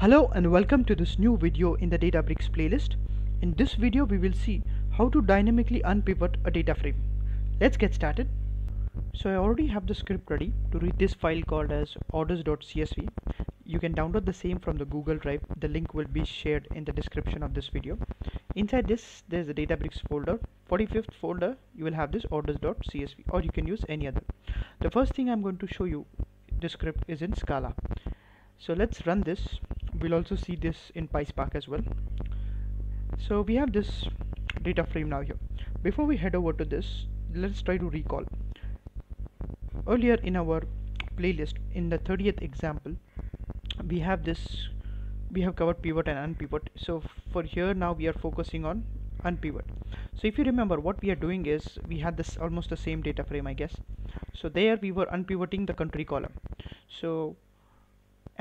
Hello and welcome to this new video in the Databricks playlist. In this video we will see how to dynamically unpivot a data frame. Let's get started. So I already have the script ready to read this file called as orders.csv. You can download the same from the Google Drive. The link will be shared in the description of this video. Inside this there's a Databricks folder. 45th folder you will have this orders.csv or you can use any other. The first thing I'm going to show you the script is in Scala so let's run this we'll also see this in PySpark as well. So we have this data frame now here. Before we head over to this let's try to recall. Earlier in our playlist in the 30th example we have this we have covered pivot and unpivot. So for here now we are focusing on unpivot. So if you remember what we are doing is we had this almost the same data frame I guess. So there we were unpivoting the country column. So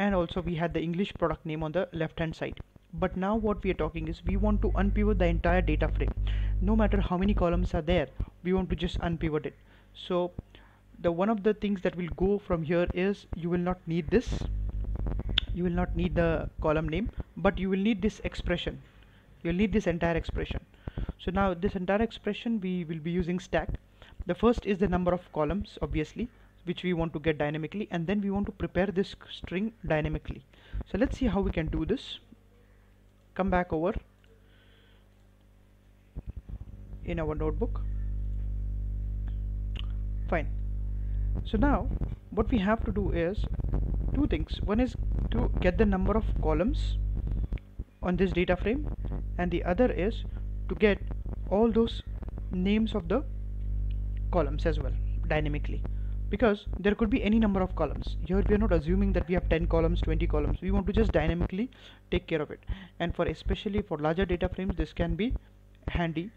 and also we had the English product name on the left hand side. But now what we are talking is we want to unpivot the entire data frame. No matter how many columns are there we want to just unpivot it. So the one of the things that will go from here is you will not need this. You will not need the column name but you will need this expression. You'll need this entire expression. So now this entire expression we will be using stack. The first is the number of columns obviously which we want to get dynamically and then we want to prepare this string dynamically. So let's see how we can do this. Come back over in our notebook. Fine. So now what we have to do is two things. One is to get the number of columns on this data frame and the other is to get all those names of the columns as well dynamically because there could be any number of columns. Here we are not assuming that we have 10 columns 20 columns. We want to just dynamically take care of it. And for especially for larger data frames this can be handy.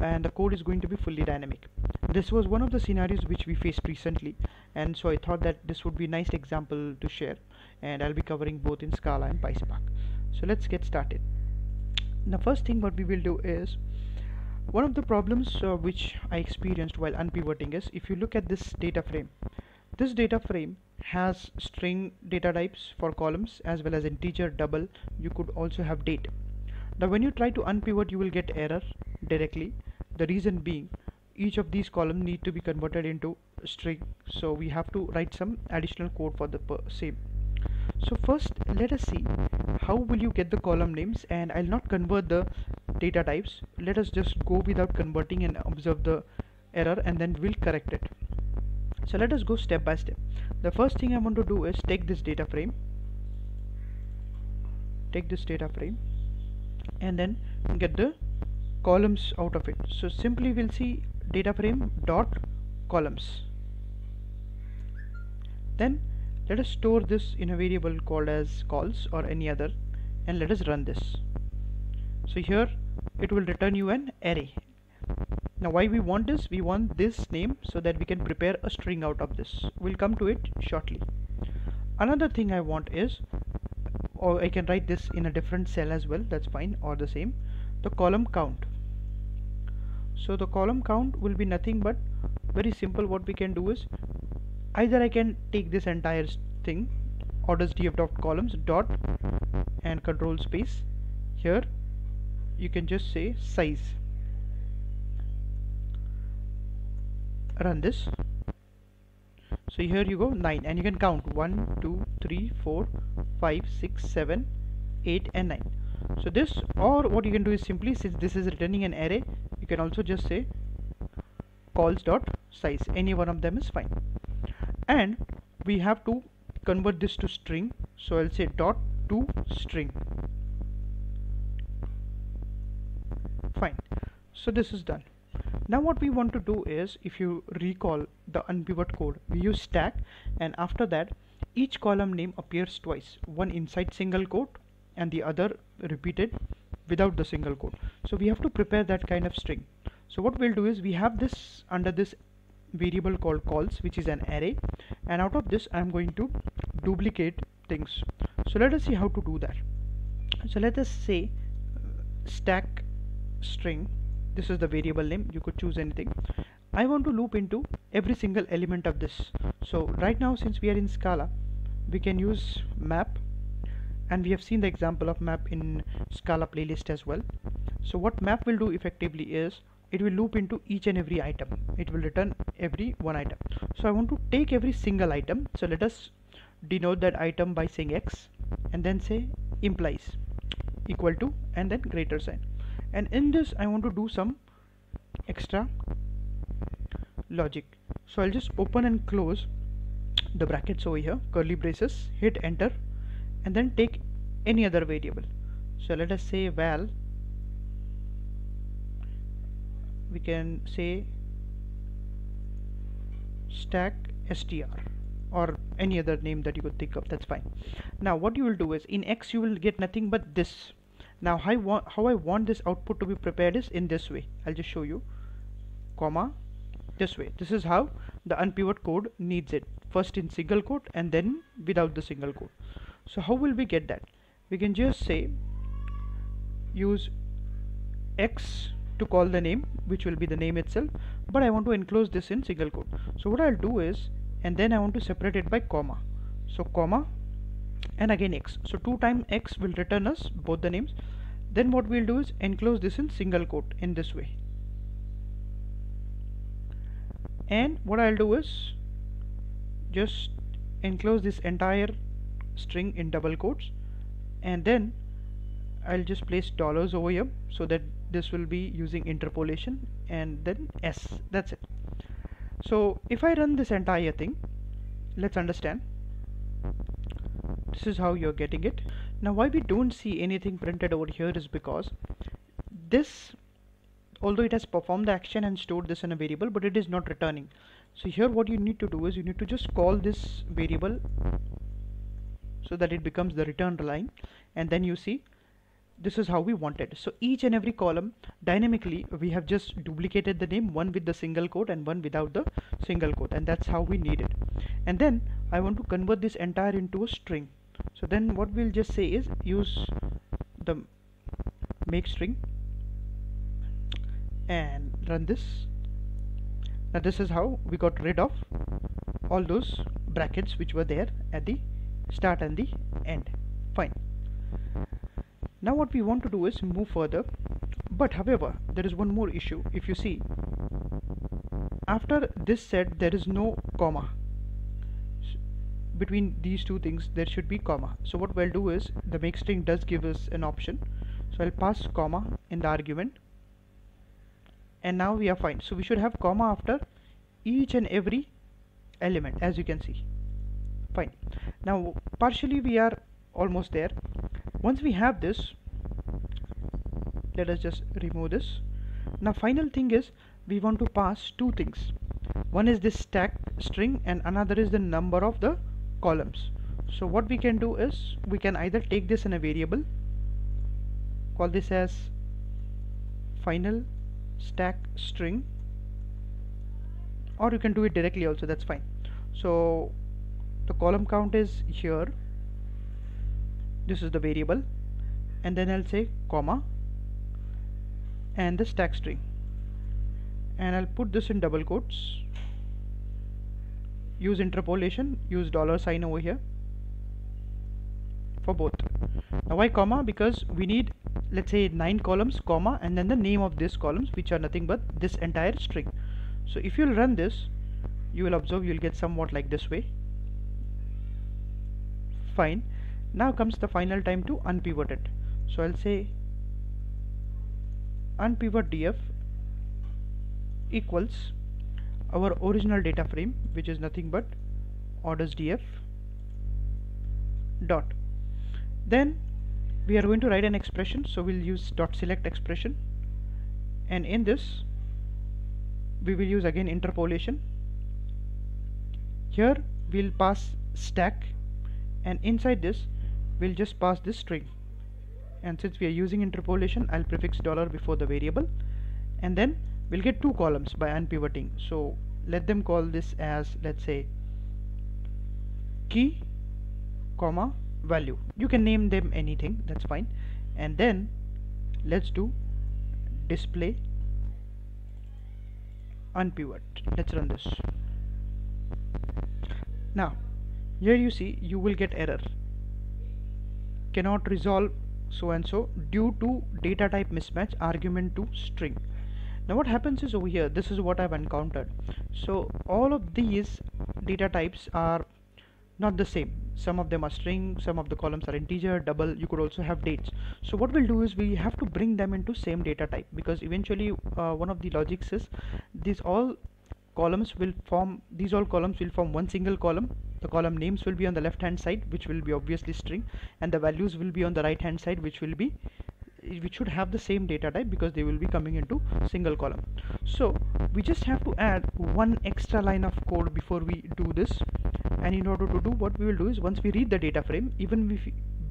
And the code is going to be fully dynamic. This was one of the scenarios which we faced recently. And so I thought that this would be a nice example to share. And I'll be covering both in Scala and PySpark. So let's get started. The first thing what we will do is one of the problems uh, which I experienced while unpivoting is if you look at this data frame this data frame has string data types for columns as well as integer double. You could also have date. Now when you try to unpivot you will get error directly. The reason being each of these columns need to be converted into string. So we have to write some additional code for the same so first let us see. How will you get the column names? And I'll not convert the data types. Let us just go without converting and observe the error and then we'll correct it. So let us go step by step. The first thing I want to do is take this data frame. Take this data frame and then get the columns out of it. So simply we'll see data frame dot columns. Then let us store this in a variable called as cols or any other and let us run this. So here it will return you an array. Now why we want this? We want this name so that we can prepare a string out of this. We'll come to it shortly. Another thing I want is or I can write this in a different cell as well. That's fine or the same. The column count. So the column count will be nothing but very simple what we can do is either I can take this entire thing orders df dot columns dot and control space here. You can just say size. Run this. So here you go 9 and you can count. 1 2 3 4 5 6 7 8 and 9 so this or what you can do is simply since this is returning an array you can also just say cols dot size. Any one of them is fine and we have to convert this to string. So I'll say dot to string. Fine. So this is done. Now what we want to do is if you recall the unpivot code we use stack. And after that each column name appears twice. One inside single quote and the other repeated without the single quote. So we have to prepare that kind of string. So what we'll do is we have this under this variable called cols which is an array. And out of this I'm going to duplicate things. So let us see how to do that. So let us say uh, stack string. This is the variable name. You could choose anything. I want to loop into every single element of this. So right now since we are in Scala we can use map. And we have seen the example of map in Scala playlist as well. So what map will do effectively is it will loop into each and every item. It will return every one item. So I want to take every single item. So let us denote that item by saying x and then say implies equal to and then greater sign. And in this I want to do some extra logic. So I'll just open and close the brackets over here curly braces hit enter and then take any other variable. So let us say val we can say stack str or any other name that you could think of. That's fine. Now what you will do is in x you will get nothing but this. Now how I, want, how I want this output to be prepared is in this way. I'll just show you comma this way. This is how the unpivot code needs it. First in single quote and then without the single quote. So how will we get that? We can just say use x to call the name which will be the name itself but I want to enclose this in single quote. So what I'll do is and then I want to separate it by comma. So comma and again x. So 2 times x will return us both the names. Then what we'll do is enclose this in single quote in this way. And what I'll do is just enclose this entire string in double quotes. And then I'll just place dollars over here so that this will be using interpolation and then s. That's it. So if I run this entire thing let's understand. This is how you're getting it. Now why we don't see anything printed over here is because this although it has performed the action and stored this in a variable but it is not returning. So here what you need to do is you need to just call this variable so that it becomes the return line. And then you see this is how we wanted. So each and every column dynamically we have just duplicated the name one with the single quote and one without the single quote and that's how we need it. And then I want to convert this entire into a string. So then what we'll just say is use the make string and run this. Now this is how we got rid of all those brackets which were there at the start and the end. Fine now what we want to do is move further but however there is one more issue. If you see after this set there is no comma. Between these two things there should be comma. So what we'll do is the make string does give us an option. So I'll pass comma in the argument and now we are fine. So we should have comma after each and every element as you can see. Fine. Now partially we are almost there once we have this let us just remove this. Now final thing is we want to pass two things. One is this stack string and another is the number of the columns. So what we can do is we can either take this in a variable call this as final stack string or you can do it directly also that's fine. So the column count is here this is the variable and then I'll say comma and the stack string. And I'll put this in double quotes. Use interpolation use dollar sign over here for both. Now why comma? Because we need let's say nine columns comma and then the name of these columns which are nothing but this entire string. So if you'll run this you will observe you'll get somewhat like this way. Fine now comes the final time to unpivot it. So I'll say unpivot df equals our original data frame which is nothing but orders df dot. Then we are going to write an expression. So we'll use dot select expression. And in this we will use again interpolation. Here we'll pass stack. And inside this we'll just pass this string. And since we are using interpolation I'll prefix dollar before the variable. And then we'll get two columns by unpivoting. So let them call this as let's say key comma value. You can name them anything that's fine. And then let's do display unpivot. Let's run this. Now here you see you will get error cannot resolve so and so due to data type mismatch argument to string. Now what happens is over here this is what I've encountered. So all of these data types are not the same. Some of them are string some of the columns are integer double. You could also have dates. So what we'll do is we have to bring them into same data type because eventually uh, one of the logics is these all columns will form these all columns will form one single column the column names will be on the left hand side which will be obviously string and the values will be on the right hand side which will be which should have the same data type because they will be coming into single column. So we just have to add one extra line of code before we do this. And in order to do what we will do is once we read the data frame even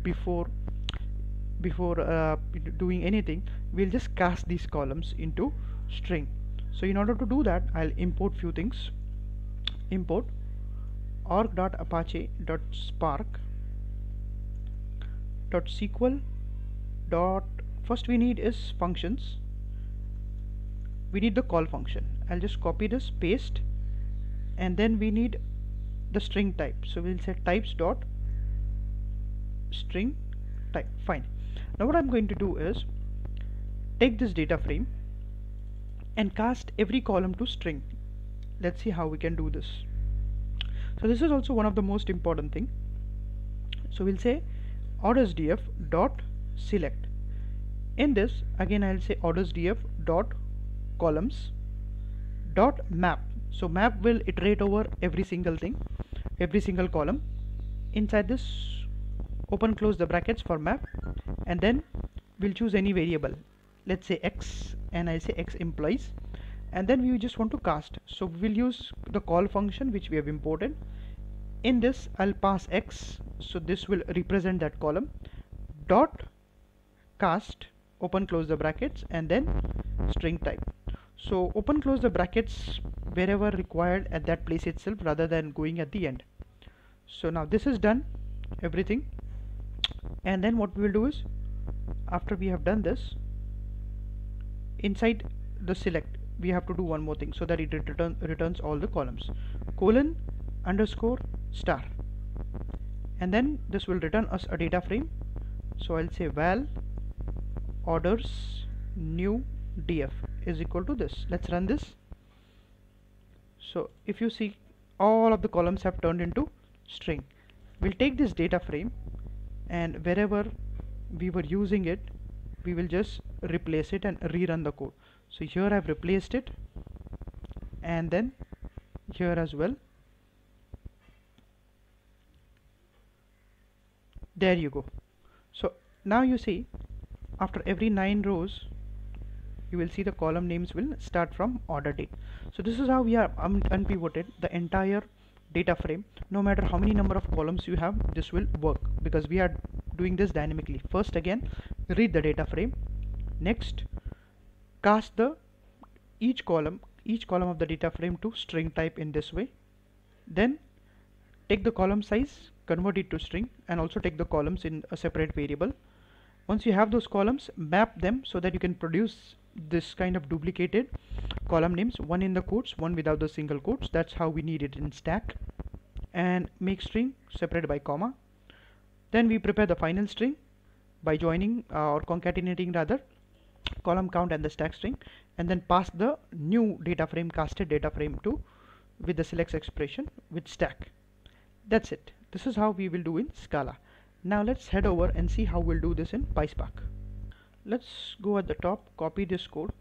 before before uh, doing anything we'll just cast these columns into string. So in order to do that I'll import few things. Import org.apache.spark .sql dot first we need is functions. We need the col function. I'll just copy this paste and then we need the string type. So we'll say types dot string type. Fine. Now what I'm going to do is take this data frame and cast every column to string. Let's see how we can do this so this is also one of the most important thing. So we'll say orders df dot select. In this again I'll say orders df dot columns dot map. So map will iterate over every single thing every single column. Inside this open close the brackets for map and then we'll choose any variable. Let's say x and I say x employees and then we just want to cast. So we'll use the col function which we have imported. In this I'll pass x. So this will represent that column. Dot cast open close the brackets and then string type. So open close the brackets wherever required at that place itself rather than going at the end. So now this is done everything. And then what we will do is after we have done this inside the select we have to do one more thing so that it return, returns all the columns. Colon underscore star. And then this will return us a data frame. So I'll say val orders new df is equal to this. Let's run this. So if you see all of the columns have turned into string. We'll take this data frame and wherever we were using it we will just replace it and rerun the code so here I've replaced it and then here as well. There you go. So now you see after every nine rows you will see the column names will start from order date. So this is how we are un unpivoted the entire data frame. No matter how many number of columns you have this will work because we are doing this dynamically. First again read the data frame. Next cast the each column each column of the data frame to string type in this way. Then take the column size convert it to string and also take the columns in a separate variable. Once you have those columns map them so that you can produce this kind of duplicated column names one in the quotes one without the single quotes. That's how we need it in stack. And make string separated by comma. Then we prepare the final string by joining uh, or concatenating rather column count and the stack string and then pass the new data frame casted data frame to with the selects expression with stack. That's it. This is how we will do in Scala. Now let's head over and see how we'll do this in PySpark. Let's go at the top copy this code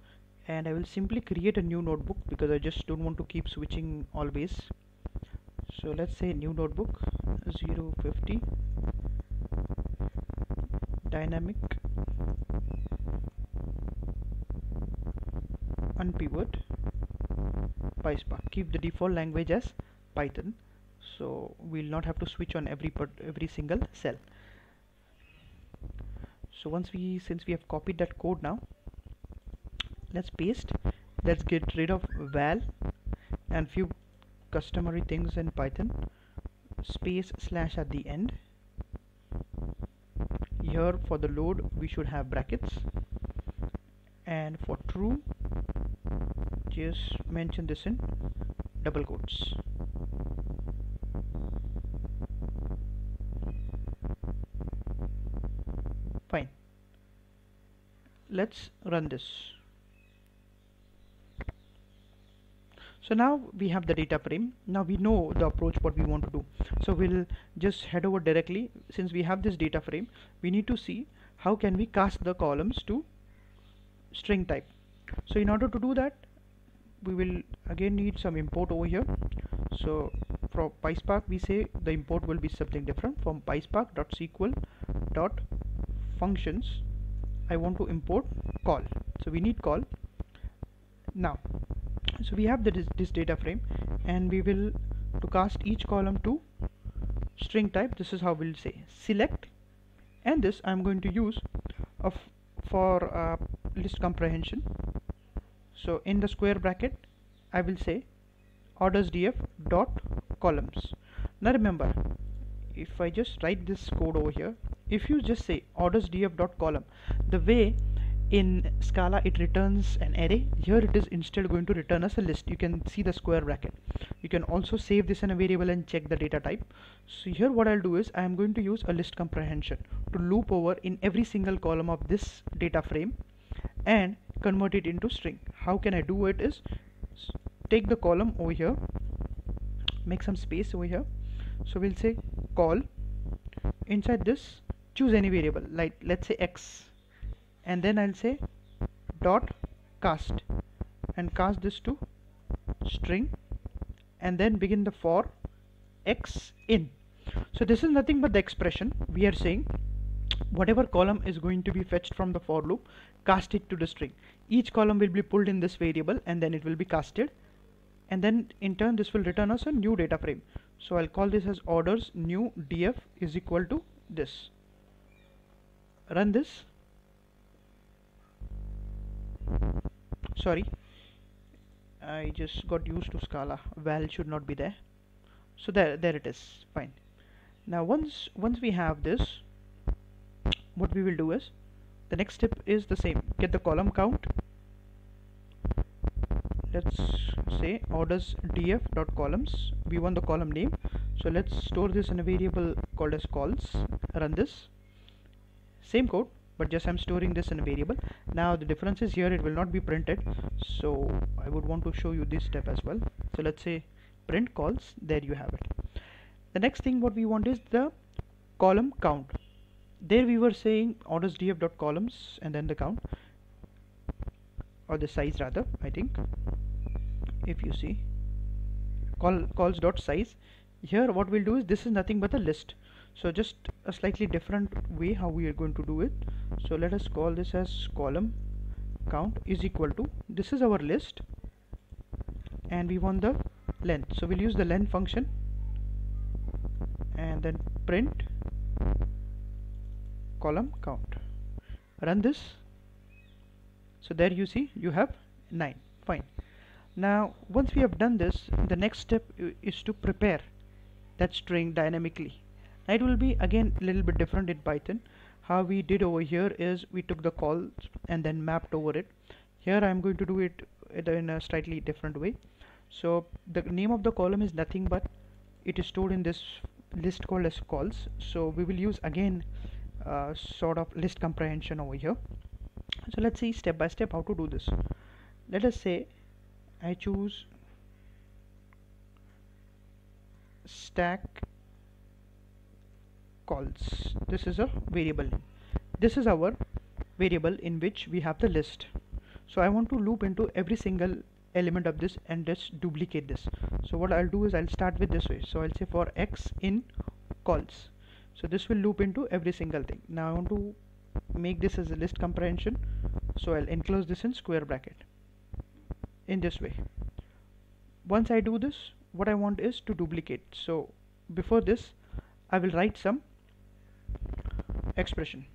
and I will simply create a new notebook because I just don't want to keep switching always. So let's say new notebook 050 dynamic unpivot PySpark keep the default language as Python. So we'll not have to switch on every every single cell. So once we since we have copied that code now let's paste. Let's get rid of val and few customary things in python. Space slash at the end. Here for the load we should have brackets. And for true just mention this in double quotes. Fine. let's run this. So now we have the data frame. Now we know the approach what we want to do. So we'll just head over directly. Since we have this data frame we need to see how can we cast the columns to string type. So in order to do that we will again need some import over here. So from PySpark we say the import will be something different. From PySpark.sql dot functions I want to import col. So we need col. Now so we have this, this data frame and we will to cast each column to string type this is how we'll say select. And this I'm going to use of for uh, list comprehension so in the square bracket I will say orders df dot columns. Now remember if I just write this code over here if you just say orders df dot column the way in Scala it returns an array here it is instead going to return us a list. You can see the square bracket. You can also save this in a variable and check the data type. So here what I'll do is I am going to use a list comprehension to loop over in every single column of this data frame and convert it into string how can I do it is take the column over here make some space over here. So we'll say col. Inside this choose any variable like let's say x. And then I'll say dot cast. And cast this to string. And then begin the for x in. So this is nothing but the expression we are saying whatever column is going to be fetched from the for loop cast it to the string. Each column will be pulled in this variable and then it will be casted. And then in turn this will return us a new data frame. So I'll call this as orders new df is equal to this. Run this. Sorry. I just got used to Scala. Val should not be there. So there there it is. Fine. Now once once we have this what we will do is the next step is the same. Get the column count. Let's say orders df dot columns. We want the column name. So let's store this in a variable called as cols. Run this. Same code but just I'm storing this in a variable. Now the difference is here it will not be printed. So I would want to show you this step as well. So let's say print cols there you have it. The next thing what we want is the column count there we were saying orders df dot columns and then the count. Or the size rather I think. If you see. Call cols dot size. Here what we'll do is this is nothing but a list. So just a slightly different way how we are going to do it. So let us call this as column count is equal to this is our list. And we want the length. So we'll use the length function. And then print column count. Run this. So there you see you have 9 fine. Now once we have done this the next step is to prepare that string dynamically. Now it will be again a little bit different in Python. How we did over here is we took the call and then mapped over it. Here I'm going to do it in a slightly different way. So the name of the column is nothing but it is stored in this list called as cols. So we will use again uh, sort of list comprehension over here. So let's see step by step how to do this. Let us say I choose stack cols. This is a variable. This is our variable in which we have the list. So I want to loop into every single element of this and just duplicate this. So what I'll do is I'll start with this way. So I'll say for x in cols so this will loop into every single thing. Now I want to make this as a list comprehension. So I'll enclose this in square bracket in this way. Once I do this what I want is to duplicate. So before this I will write some expression.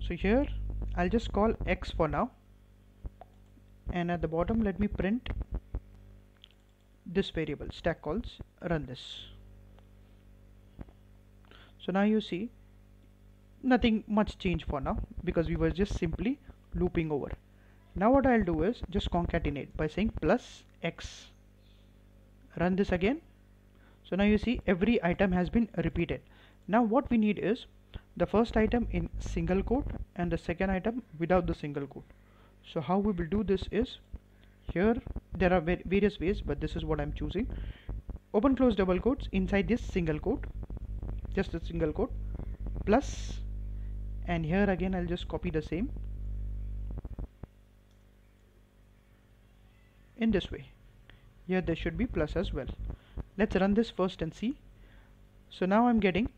So here I'll just call x for now. And at the bottom let me print this variable stack cols run this so now you see nothing much change for now because we were just simply looping over. Now what I'll do is just concatenate by saying plus x. Run this again. So now you see every item has been repeated. Now what we need is the first item in single quote and the second item without the single quote. So how we will do this is here there are various ways but this is what I'm choosing. Open close double quotes inside this single quote just a single quote. Plus and here again I'll just copy the same. In this way here there should be plus as well. Let's run this first and see. So now I'm getting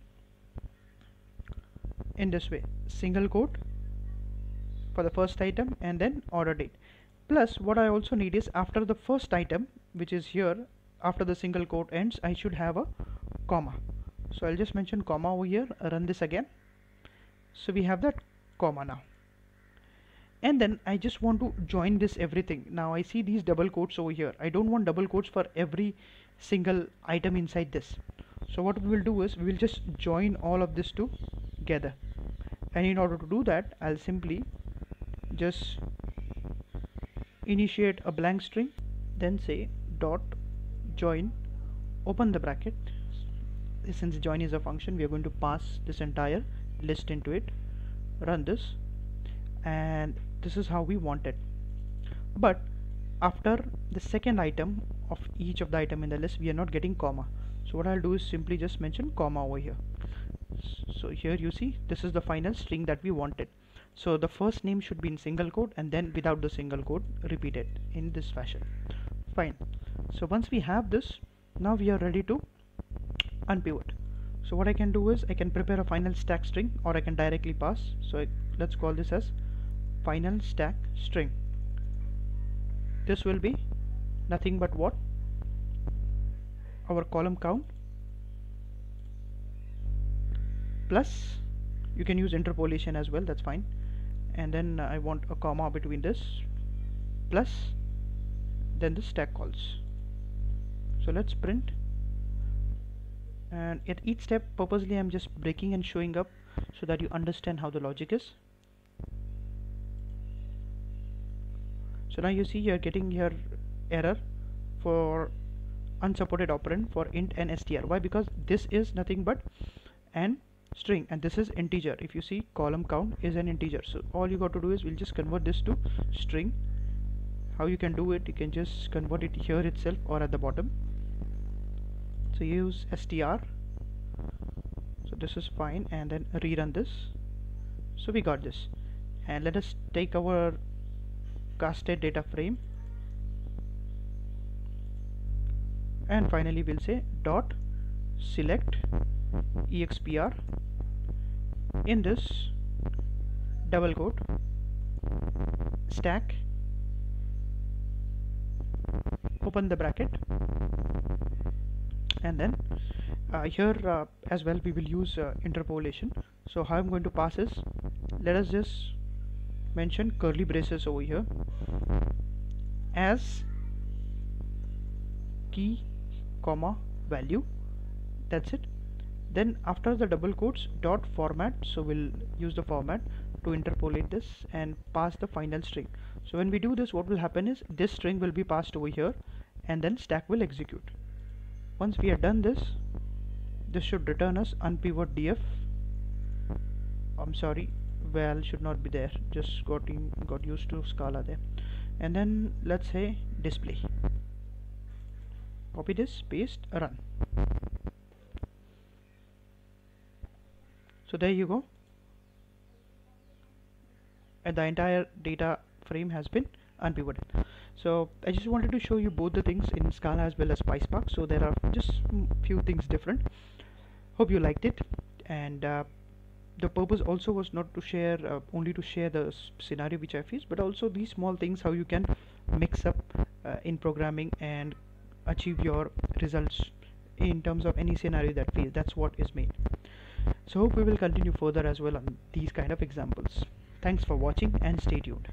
in this way single quote for the first item and then order date. Plus what I also need is after the first item which is here after the single quote ends I should have a comma so I'll just mention comma over here run this again. So we have that comma now. And then I just want to join this everything. Now I see these double quotes over here. I don't want double quotes for every single item inside this. So what we will do is we will just join all of this together. And in order to do that I'll simply just initiate a blank string then say dot join open the bracket since join is a function we are going to pass this entire list into it run this and this is how we want it. But after the second item of each of the item in the list we are not getting comma. So what I'll do is simply just mention comma over here. So here you see this is the final string that we wanted. So the first name should be in single quote and then without the single quote repeated in this fashion. Fine. So once we have this now we are ready to unpivot so what I can do is I can prepare a final stack string or I can directly pass. So I, let's call this as final stack string. This will be nothing but what? Our column count plus you can use interpolation as well that's fine. And then I want a comma between this plus then the stack cols. So let's print and at each step purposely I'm just breaking and showing up so that you understand how the logic is. So now you see you're getting your error for unsupported operand for int and str. Why? Because this is nothing but an string and this is integer. If you see column count is an integer. So all you got to do is we'll just convert this to string. How you can do it you can just convert it here itself or at the bottom so use str so this is fine and then rerun this. So we got this. And let us take our casted data frame. And finally we'll say dot select expr in this double quote stack open the bracket and then uh, here uh, as well we will use uh, interpolation. So how I'm going to pass is let us just mention curly braces over here as key comma value. That's it. Then after the double quotes dot format. So we'll use the format to interpolate this and pass the final string. So when we do this what will happen is this string will be passed over here and then stack will execute once we have done this this should return us unpivot df I'm sorry val should not be there. Just got in, got used to scala there. And then let's say display. Copy this paste run. So there you go. And the entire data frame has been unpivoted so I just wanted to show you both the things in Scala as well as PySpark. So there are just few things different. Hope you liked it. And uh, the purpose also was not to share uh, only to share the scenario which I faced but also these small things how you can mix up uh, in programming and achieve your results in terms of any scenario that fails. That's what is made. So hope we will continue further as well on these kind of examples. Thanks for watching and stay tuned